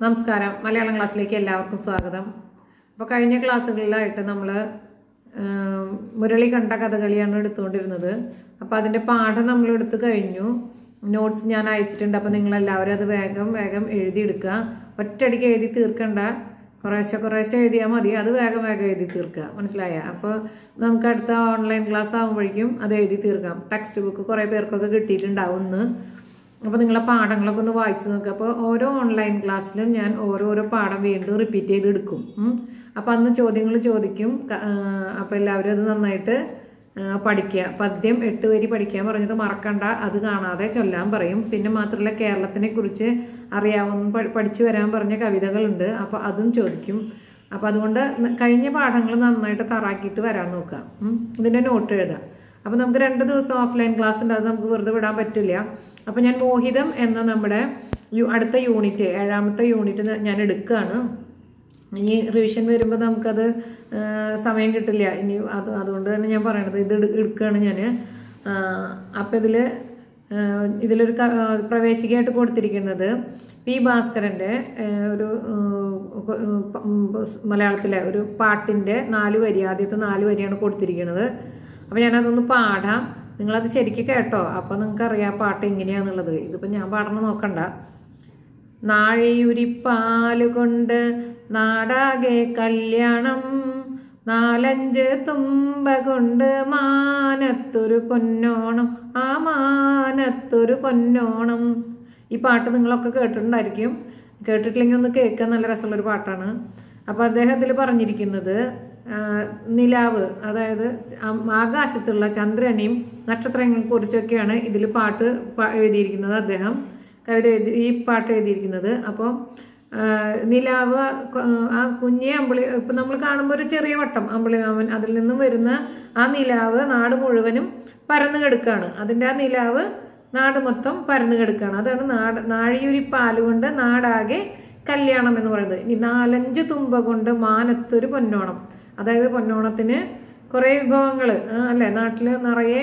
നമസ്കാരം. മലയാളം ക്ലാസ്സിലേക്ക് എല്ലാവർക്കും സ്വാഗതം. അപ്പോൾ കഴിഞ്ഞ ക്ലാസ്സുകളിലായിട്ട് നമ്മൾ മുരളി കണ്ട കഥകളിയാണ് എടുത്തുകൊണ്ടിരുന്നത്. അപ്പോൾ അതിന്റെ പാഠം നമ്മൾ എടുത്തു കഴിഞ്ഞു. നോട്ട്സ് ഞാൻ അയച്ചിട്ടുണ്ട്. അപ്പോൾ നിങ്ങളെല്ലാവരും അത് വേഗം വേഗം എഴുതിയെടുക്കുക. ഒറ്റയടിക്ക് എഴുതി തീർക്കണ്ട. കുറേശ്ശെ കുറേശ്ശെ എഴുതിയാൽ മതി. അത് വേഗം വേഗം എഴുതി തീർക്കുക. മനസ്സിലായ? അപ്പോൾ നമുക്ക് അടുത്ത ഓൺലൈൻ ക്ലാസ് ആകുമ്പോഴേക്കും അത് എഴുതി തീർക്കാം. ടെക്സ്റ്റ് ബുക്ക് കുറേ പേർക്കൊക്കെ കിട്ടിയിട്ടുണ്ടാവും അപ്പോൾ നിങ്ങളെ പാഠങ്ങളൊക്കെ ഒന്ന് വായിച്ചു നോക്കുക അപ്പോൾ ഓരോ ഓൺലൈൻ ക്ലാസ്സിലും ഞാൻ ഓരോരോ പാഠം വീണ്ടും റിപ്പീറ്റ് ചെയ്ത് എടുക്കും. അപ്പോൾ അന്ന് ചോദ്യങ്ങൾ ചോദിക്കും. അപ്പോൾ എല്ലാവരും അത് നന്നായിട്ട് പഠിക്കുക. പദ്യം എട്ട് വരി പഠിക്കാൻ പറഞ്ഞത് മറക്കണ്ട അത് കാണാതെ ചൊല്ലാൻ പറയും. പിന്നെ മാത്രമല്ല കേരളത്തിനെ കുറിച്ച് അറിയാവുന്ന പഠിച്ചു വരാൻ പറഞ്ഞ കവിതകളുണ്ട്. അപ്പോൾ അതും ചോദിക്കും. അപ്പോൾ അതുകൊണ്ട് കഴിഞ്ഞ പാഠങ്ങൾ നന്നായിട്ട് തറാക്കിയിട്ട് വരാൻ നോക്കുക. ഇതിന്റെ നോട്ട് എഴുതാം അപ്പോൾ നമുക്ക് രണ്ട് ദിവസം ഓഫ്ലൈൻ ക്ലാസ് ഉണ്ട് അത് നമുക്ക് വെറുതെ വിടാൻ പറ്റില്ല. അപ്പോൾ ഞാൻ മോഹിതം എന്ന നമ്മുടെ അടുത്ത യൂണിറ്റ് ഏഴാമത്തെ യൂണിറ്റ് ഞാൻ എടുക്കുകയാണ്. ഇനി റിവിഷൻ വരുമ്പോൾ നമുക്കത് സമയം കിട്ടില്ല. ഇനി അത് അതുകൊണ്ട് തന്നെ ഞാൻ പറയണത് ഇത് എടുക്കുകയാണ് ഞാൻ അപ്പം ഇതിൽ ഇതിലൊരു പ്രവേശികയായിട്ട് കൊടുത്തിരിക്കുന്നത് പി ഭാസ്കരന്റെ ഒരു മലയാളത്തിലെ ഒരു പാട്ടിന്റെ നാല് വരി ആദ്യത്തെ നാല് വരിയാണ് കൊടുത്തിരിക്കുന്നത്. അപ്പോൾ ഞാനതൊന്ന് പാടാം. നിങ്ങളത് ശരിക്കും കേട്ടോ. അപ്പോൾ നിങ്ങൾക്ക് അറിയാം പാട്ട് എങ്ങനെയാണെന്നുള്ളത് ഇതിപ്പോൾ ഞാൻ പാടണം നോക്കണ്ട. നാഴിയുരിപ്പാലുകൊണ്ട് നാടാകെ കല്യാണം. നാലഞ്ച് തുമ്പ കൊണ്ട് മാനത്തൊരു പൊന്നോണം. ആ മാനത്തൊരു പൊന്നോണം. ഈ പാട്ട് നിങ്ങളൊക്കെ കേട്ടിട്ടുണ്ടായിരിക്കും. കേട്ടിട്ടില്ലെങ്കിൽ ഒന്ന് കേൾക്കാൻ നല്ല രസമുള്ളൊരു പാട്ടാണ്. അപ്പോൾ അദ്ദേഹം ഇതിൽ പറഞ്ഞിരിക്കുന്നത് നിലാവ് അതായത് ആകാശത്തുള്ള ചന്ദ്രനെയും നക്ഷത്രങ്ങളെ കുറിച്ചൊക്കെയാണ് ഇതിൽ പാട്ട് എഴുതിയിരിക്കുന്നത് അദ്ദേഹം. കവിത എഴുതി ഈ പാട്ട് എഴുതിയിരിക്കുന്നത്. അപ്പോൾ നിലാവ് ആ കുഞ്ഞെ അമ്പിളി ഇപ്പം നമ്മൾ കാണുമ്പോൾ ഒരു ചെറിയ വട്ടം അമ്പിളി മാമൻ അതിൽ നിന്നും വരുന്ന ആ നിലാവ് നാട് മുഴുവനും പരന്നു കിടക്കുകയാണ്. അതിന്റെ ആ നിലാവ് നാട് മൊത്തം പരന്നു കിടക്കുകയാണ്. അതാണ് നാട് നാഴിയുരി പാലുകൊണ്ട് നാടാകെ കല്യാണം എന്ന് പറയുന്നത്. ഇനി നാലഞ്ച് തുമ്പ കൊണ്ട് മാനത്തൊരു പൊന്നോണം. അതായത് പൊന്നോണത്തിന് കുറേ വിഭവങ്ങൾ അല്ലേ? നാട്ടിൽ നിറയെ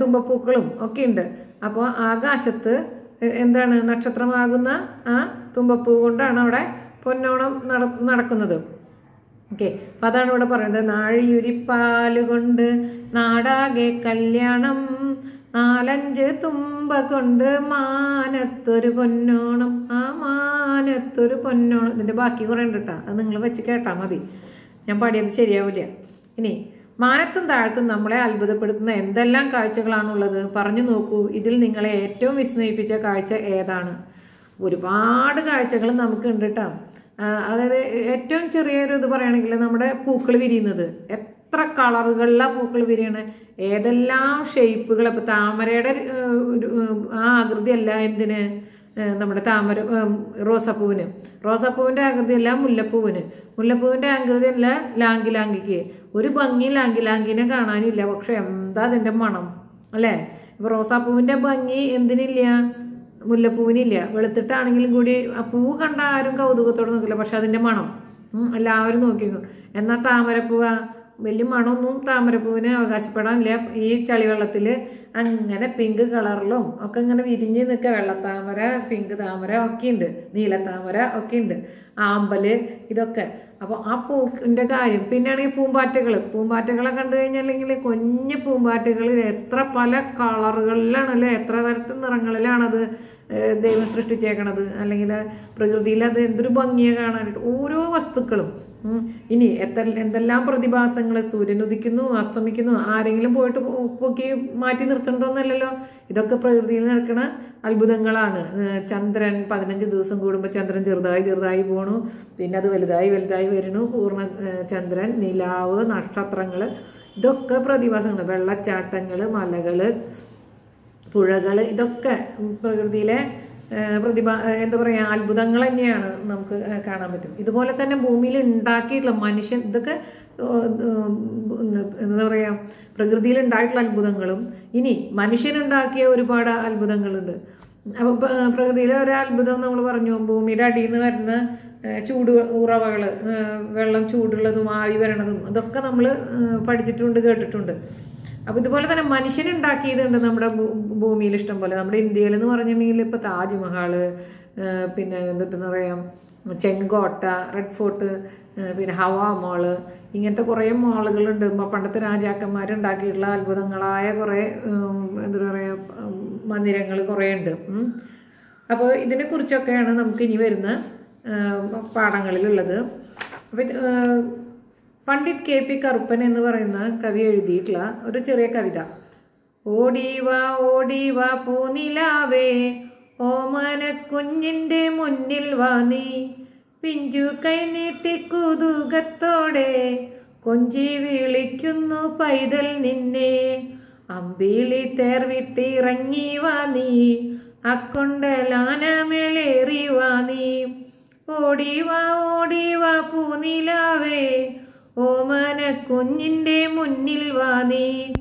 തുമ്പപ്പൂക്കളും ഒക്കെ ഉണ്ട്. അപ്പോൾ ആകാശത്ത് എന്താണ് നക്ഷത്രമാകുന്ന ആ തുമ്പപ്പൂ കൊണ്ടാണ് അവിടെ പൊന്നോണം നട നടക്കുന്നത്. ഓക്കെ. അപ്പം അതാണ് ഇവിടെ പറയുന്നത്. നാഴിയുരിപ്പാലുകൊണ്ട് നാടാകെ കല്യാണം നാലഞ്ച് തുമ്പ കൊണ്ട് മാനത്തൊരു പൊന്നോണം ആ മാനത്തൊരു പൊന്നോണം. ഇതിന്റെ ബാക്കി കുറേ ഉണ്ട് കേട്ടോ അത് നിങ്ങൾ വെച്ച് കേട്ടാൽ മതി. ഞാൻ പാടിയത് ശരിയാവില്ല. ഇനി മാനത്തും താഴത്തും നമ്മളെ അത്ഭുതപ്പെടുത്തുന്ന എന്തെല്ലാം കാഴ്ചകളാണുള്ളത് പറഞ്ഞു നോക്കൂ. ഇതിൽ നിങ്ങളെ ഏറ്റവും വിസ്മയിപ്പിച്ച കാഴ്ച ഏതാണ്? ഒരുപാട് കാഴ്ചകൾ നമുക്ക് ഉണ്ട് കേട്ടോ അതായത് ഏറ്റവും ചെറിയൊരു ഇത് പറയുകയാണെങ്കിൽ നമ്മുടെ പൂക്കൾ വിരിയുന്നത്. എത്ര കളറുകളിലാണ് പൂക്കൾ വിരിയണേ? ഏതെല്ലാം ഷേപ്പുകൾ ഇപ്പം താമരയുടെ ആ ആകൃതിയല്ല എന്തിന്? നമ്മുടെ താമര റോസാപ്പൂവിന്. റോസാപ്പൂവിന്റെ ആകൃതിയല്ല മുല്ലപ്പൂവിന്. മുല്ലപ്പൂവിന്റെ ആകൃതിയല്ല ലാങ്കി ലാങ്കിക്ക്. ഒരു ഭംഗി ലാങ്കി ലാങ്കിനെ കാണാനില്ല പക്ഷെ എന്താ അതിന്റെ മണം അല്ലേ? ഇപ്പം റോസാപ്പൂവിന്റെ ഭംഗി എന്തിനില്ല? മുല്ലപ്പൂവിനില്ല. വെളുത്തിട്ടാണെങ്കിലും കൂടി ആ പൂവ് കണ്ട ആരും കൗതുകത്തോടെ നോക്കില്ല പക്ഷെ അതിന്റെ മണം. എല്ലാവരും നോക്കിക്കും. എന്നാൽ താമരപ്പൂവ? വലിയ മണമൊന്നും താമരപ്പൂവിന് അവകാശപ്പെടാനില്ല. ഈ ചളിവെള്ളത്തിൽ അങ്ങനെ പിങ്ക് കളറിലും ഒക്കെ ഇങ്ങനെ വിരിഞ്ഞ് നിൽക്കുക. വെള്ളത്താമര പിങ്ക് താമര ഒക്കെ ഉണ്ട് നീലത്താമര ഒക്കെ ഉണ്ട് ആമ്പൽ ഇതൊക്കെ. അപ്പോൾ ആ പൂവിന്റെ കാര്യം. പിന്നെയാണെങ്കിൽ പൂമ്പാറ്റകൾ പൂമ്പാറ്റകളെ. കണ്ടു കഴിഞ്ഞാലെങ്കിൽ കുഞ്ഞ് പൂമ്പാറ്റകൾ എത്ര പല കളറുകളിലാണല്ലേ എത്ര തരത്തിൽ നിറങ്ങളിലാണത്? ദൈവം സൃഷ്ടിച്ചേക്കണത് അല്ലെങ്കിൽ പ്രകൃതിയിൽ അത് എന്തൊരു ഭംഗിയെ കാണാനായിട്ട് ഓരോ വസ്തുക്കളും. ഇനി എത്ര എന്തെല്ലാം പ്രതിഭാസങ്ങൾ സൂര്യൻ ഉദിക്കുന്നു അസ്തമിക്കുന്നു ആരെങ്കിലും പോയിട്ട് പൊക്കി മാറ്റി നിർത്തേണ്ടതൊന്നല്ലല്ലോ ഇതൊക്കെ പ്രകൃതിയിൽ നടക്കുന്ന അത്ഭുതങ്ങളാണ്. ചന്ദ്രൻ പതിനഞ്ച് ദിവസം കൂടുമ്പോൾ ചന്ദ്രൻ ചെറുതായി ചെറുതായി പോണു. പിന്നെ അത് വലുതായി വലുതായി വരുന്നു. പൂർണ ചന്ദ്രൻ നിലാവ് നക്ഷത്രങ്ങൾ ഇതൊക്കെ പ്രതിഭാസങ്ങൾ വെള്ളച്ചാട്ടങ്ങൾ മലകൾ പുഴകൾ ഇതൊക്കെ പ്രകൃതിയിലെ പ്രതിഭ എന്താ പറയുക അത്ഭുതങ്ങൾ തന്നെയാണ് നമുക്ക് കാണാൻ പറ്റും. ഇതുപോലെ തന്നെ ഭൂമിയിൽ ഉണ്ടാക്കിയിട്ടുള്ള മനുഷ്യൻ ഇതൊക്കെ എന്താ പറയുക പ്രകൃതിയിൽ ഉണ്ടായിട്ടുള്ള അത്ഭുതങ്ങളും ഇനി മനുഷ്യനുണ്ടാക്കിയ ഒരുപാട് അത്ഭുതങ്ങളുണ്ട്. അപ്പോൾ പ്രകൃതിയിലെ ഒരു അത്ഭുതം നമ്മൾ പറഞ്ഞു ഭൂമിയുടെ അടിയിൽ നിന്ന് വരുന്ന ചൂട് ഉറവകൾ വെള്ളം ചൂടുള്ളതും ആവി വരണതും അതൊക്കെ നമ്മൾ പഠിച്ചിട്ടുണ്ട് കേട്ടിട്ടുണ്ട്. അപ്പോൾ ഇതുപോലെ തന്നെ മനുഷ്യനുണ്ടാക്കിയതുണ്ട് നമ്മുടെ ഭൂമിയിൽ ഇഷ്ടം പോലെ. നമ്മുടെ ഇന്ത്യയിൽ എന്ന് പറഞ്ഞിട്ടുണ്ടെങ്കിൽ ഇപ്പോൾ താജ്മഹൽ പിന്നെ എന്തിട്ടെന്ന് പറയാം ചെങ്കോട്ട റെഡ് ഫോർട്ട് പിന്നെ ഹവാ മോൾ ഇങ്ങനത്തെ കുറേ മോളുകളുണ്ട്. പണ്ടത്തെ രാജാക്കന്മാരുണ്ടാക്കിയിട്ടുള്ള അത്ഭുതങ്ങളായ കുറേ എന്താ പറയുക മന്ദിരങ്ങൾ കുറേ ഉണ്ട്. അപ്പോൾ ഇതിനെക്കുറിച്ചൊക്കെയാണ് നമുക്ക് ഇനി വരുന്ന പാഠങ്ങളിലുള്ളത്. അപ്പം പണ്ഡിറ്റ് കെ പി കറുപ്പൻ എന്ന് പറയുന്ന കവി എഴുതിയിട്ടുള്ള ഒരു ചെറിയ കവിത. ഓടിവാ ഓടിവാ പൂനിലാവേ ഓമന കുഞ്ഞിന്റെ മുന്നിൽ വാ നീ. പിഞ്ചു കൈനീട്ടി കുതുകത്തോടെ കൊഞ്ചി വിളിക്കുന്നു പൈതൽ നിന്നെ. അമ്പിളി തേർവിട്ടിറങ്ങി വാ നീ അക്കൊണ്ടലാനമേലേറി വാ നീ. ഓടിവാ ഓടിവാ പൂനിലാവേ ഓമന കുഞ്ഞിന്റെ മുന്നിൽ വാ നീ.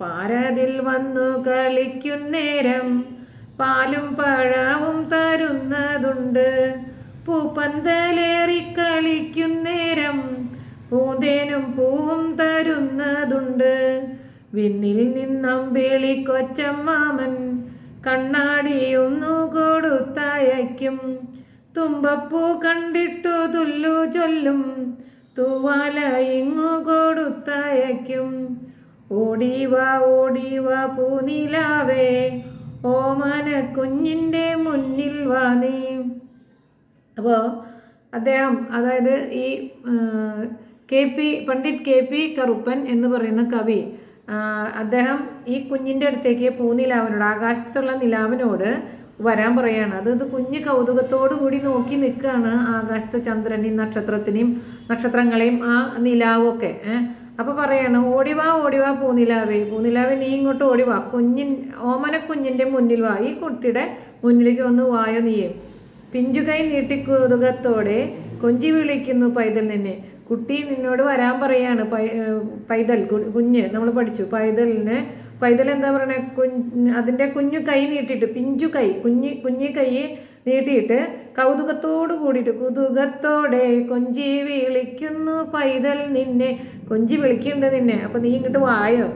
പാരതിൽ വന്നു കളിക്കുന്നേരം പാലും പഴവും തരുന്നതുണ്ട്. പൂപ്പന്തലേറി കളിക്കുന്നേരം പൂന്തേനും പൂവും തരുന്നതുണ്ട്. വിണ്ണിൽ നിന്നമ്പിളി കൊച്ചമ്മാമൻ കണ്ണാടിയൊന്നു കൊടുത്തയക്കും തുമ്പപ്പൂ കണ്ടിട്ടു തുല്ലു ചൊല്ലും തൂവാല ഇങ്ങു കൊടുത്തയക്കും ഓടിവാ ഓടിവാ പൂനിലാവേ ഓമന കുഞ്ഞിന്റെ മുന്നിൽ വാ നീ. അപ്പോൾ അദ്ദേഹം അതായത് ഈ K P Pandit K P Karuppan എന്ന് പറയുന്ന കവി അദ്ദേഹം ഈ കുഞ്ഞിന്റെ അടുത്തേക്ക് പൂനിലാവിനോട് ആകാശത്തുള്ള നിലാവിനോട് വരാൻ പറയാണ്. അത് കുഞ്ഞ് കൗതുകത്തോടു കൂടി നോക്കി നിൽക്കുകയാണ് ആകാശത്തെ ചന്ദ്രനെയും നക്ഷത്രത്തിനെയും നക്ഷത്രങ്ങളെയും ആ നിലാവും ഒക്കെ ഏഹ് അപ്പൊ പറയാണ് ഓടിവാ ഓടിവാ പൂനിലാവേ. പൂനിലാവേ നീ ഇങ്ങോട്ട് ഓടിവാ കുഞ്ഞിൻ ഓമന കുഞ്ഞിന്റെ മുന്നിൽ വാ. ഈ കുട്ടിയുടെ മുന്നിലേക്ക് വന്ന് വായോ നീയേ. പിഞ്ചുകൈ നീട്ടി കുതുകത്തോടെ കൊഞ്ചി വിളിക്കുന്നു പൈതൽ നിന്നെ. കുട്ടി നിന്നോട് വരാൻ പറയാണ് പൈതൽ കുഞ്ഞ്. നമ്മൾ പഠിച്ചു. പൈതലിന് പൈതൽ എന്താ പറയണേ? കുഞ്ഞ് അതിന്റെ കുഞ്ഞു കൈ നീട്ടിയിട്ട് പിഞ്ചു കൈ കുഞ്ഞി കുഞ്ഞി കൈ നീട്ടിയിട്ട് കൗതുകത്തോട് കൂടിയിട്ട് കുതുകത്തോടെ കൊഞ്ചി വിളിക്കുന്നു പൈതൽ നിന്നെ കൊഞ്ചി വിളിക്കുന്നുണ്ട് നിന്നെ. അപ്പോൾ നീ ഇങ്ങോട്ട് വായോ?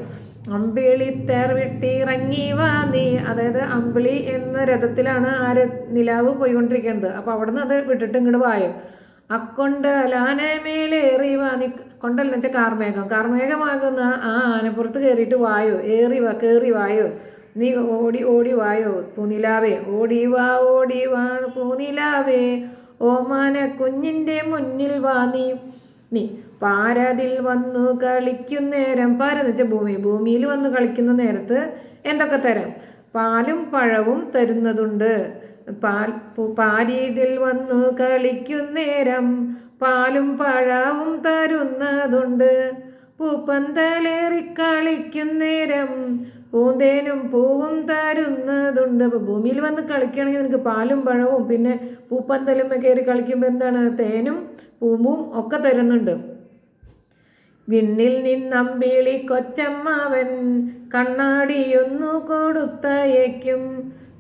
അമ്പിളി തേർ വിട്ടി ഇറങ്ങി വാ നീ. അതായത് അമ്പിളി എന്ന രഥത്തിലാണ് ആ നിലാവ് പോയിക്കൊണ്ടിരിക്കുന്നത് അവിടെ അവിടുന്ന് അത് വിട്ടിട്ട് ഇങ്ങോട്ട് വായോ? അക്കൊണ്ട് ആനമേലേറി നീ കൊണ്ടല്ല വെച്ചാൽ കാർമേഘം. കാർമേഘമാകുന്ന ആ ആനപ്പുറത്ത് കയറിയിട്ട് വായോ? ഏറി വാ കയറി വായോ? നീ ഓടി ഓടി വായോ? പൂനിലാവേ ഓടി വാ ഓടി വാ പൂനിലാവേ. ഓമാന കുഞ്ഞിന്റെ മുന്നിൽ വാ നീ. നീ പാരതിൽ വന്നു കളിക്കുന്നേരം പാരെന്ന് വെച്ചാൽ ഭൂമി. ഭൂമിയിൽ വന്ന് കളിക്കുന്ന നേരത്ത് എന്തൊക്കെ തരാം? പാലും പഴവും തരുന്നതുണ്ട്. പാൽ പാരീതിൽ വന്നു കളിക്കുന്നേരം പാലും പഴവും തരുന്നതുണ്ട്. പൂപ്പന്തലേറി കളിക്കുന്നേരം പൂന്തേനും പൂവും തരുന്നതുണ്ട്. അപ്പൊ ഭൂമിയിൽ വന്ന് കളിക്കുകയാണെങ്കിൽ നിനക്ക് പാലും പഴവും പിന്നെ പൂപ്പന്തലും കയറി കളിക്കുമ്പോൾ എന്താണ്? തേനും പൂമ്പും ഒക്കെ തരുന്നുണ്ട്. വിണ്ണിൽ നിന്നമ്പിളി കൊച്ചമ്മാവൻ കണ്ണാടിയൊന്നു കൊടുത്തയക്കും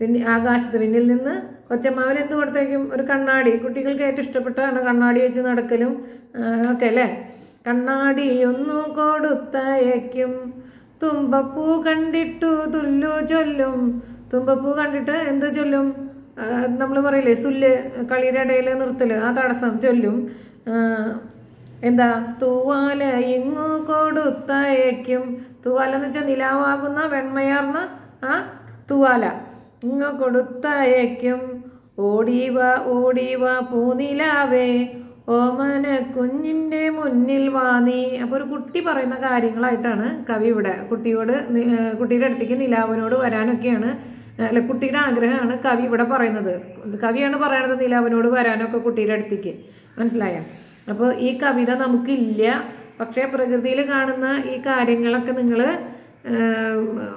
പിന്നെ ആകാശത്ത് വിണ്ണിൽ നിന്ന് കൊച്ചമ്മാവൻ എന്ത് കൊടുത്തേക്കും? ഒരു കണ്ണാടി. കുട്ടികൾക്ക് ഏറ്റവും ഇഷ്ടപ്പെട്ടാണ് കണ്ണാടി വെച്ച് നടക്കലും ഒക്കെ അല്ലേ? കണ്ണാടി ഒന്നു കൊടുത്തയക്കും. തുമ്പപ്പൂ കണ്ടിട്ടു തുല്ലു ചൊല്ലും. തുമ്പപ്പൂ കണ്ടിട്ട് എന്ത് ചൊല്ലും? നമ്മൾ പറയില്ലേ സുല്ല് കളിയുടെ ഇടയിൽ നിർത്തൽ ആ തടസ്സം ചൊല്ലും. എന്താ? തൂവാല ഇങ്ങു കൊടുത്തയക്കും. തൂവാല എന്ന് വെച്ചാൽ നിലാവാകുന്ന വെണ്മയാർന്ന ആ തൂവാല. ഇങ്ങു കൊടുത്തയക്കും. ഓടിവ ഓടിവ പൂനിലാവേ. ഓമന കുഞ്ഞിന്റെ മുന്നിൽ വാ നീ. അപ്പോൾ ഒരു കുട്ടി പറയുന്ന കാര്യങ്ങളായിട്ടാണ് കവി ഇവിടെ കുട്ടിയോട് കുട്ടിയുടെ അടുത്തേക്ക് നിലാവിനോട് വരാനൊക്കെയാണ് അല്ല കുട്ടിയുടെ ആഗ്രഹമാണ് കവി ഇവിടെ പറയുന്നത്. കവിയാണ് പറയണത് നിലാവിനോട് വരാനൊക്കെ കുട്ടിയുടെ അടുത്തേക്ക്. മനസ്സിലായ? അപ്പോൾ ഈ കവിത നമുക്കില്ല. പക്ഷേ പ്രകൃതിയിൽ കാണുന്ന ഈ കാര്യങ്ങളൊക്കെ നിങ്ങൾ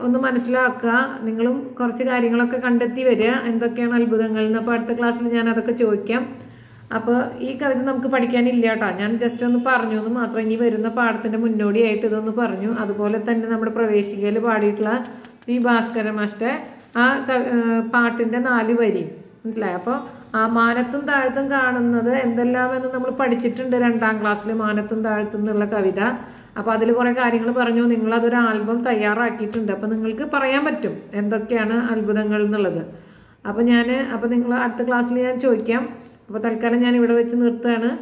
ഒന്ന് മനസ്സിലാക്കുക. നിങ്ങളും കുറച്ച് കാര്യങ്ങളൊക്കെ കണ്ടെത്തി വരിക. എന്തൊക്കെയാണ് അത്ഭുതങ്ങൾ എന്ന്. അപ്പോൾ അടുത്ത ക്ലാസ്സിൽ ഞാൻ അതൊക്കെ ചോദിക്കാം. അപ്പോൾ ഈ കവിത നമുക്ക് പഠിക്കാനില്ല കേട്ടോ. ഞാൻ ജസ്റ്റ് ഒന്ന് പറഞ്ഞു എന്ന് മാത്രം ഇനി വരുന്ന പാഠത്തിന്റെ മുന്നോടിയായിട്ട് ഇതൊന്ന് പറഞ്ഞു. അതുപോലെ തന്നെ നമ്മുടെ പ്രവേശികയിൽ പാടിയിട്ടുള്ള പി ഭാസ്കര ആ പാട്ടിന്റെ നാല് വരി. മനസ്സിലായി? അപ്പോൾ ആ മാനത്തും താഴത്തും കാണുന്നത് എന്തെല്ലാമെന്ന് നമ്മൾ പഠിച്ചിട്ടുണ്ട് രണ്ടാം ക്ലാസ്സിൽ മാനത്തും താഴ്ത്തും എന്നുള്ള കവിത. അപ്പോൾ അതിൽ കുറേ കാര്യങ്ങൾ പറഞ്ഞു. നിങ്ങൾ അതൊരു ആൽബം തയ്യാറാക്കിയിട്ടുണ്ട്. അപ്പോൾ നിങ്ങൾക്ക് പറയാൻ പറ്റും എന്തൊക്കെയാണ് അത്ഭുതങ്ങൾ എന്നുള്ളത്. അപ്പോൾ ഞാൻ അപ്പോൾ നിങ്ങൾ അടുത്ത ക്ലാസ്സിൽ ഞാൻ ചോദിക്കാം. അപ്പോൾ തൽക്കാലം ഞാൻ ഇവിടെ വെച്ച് നിർത്തുകയാണ്.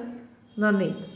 നന്ദി.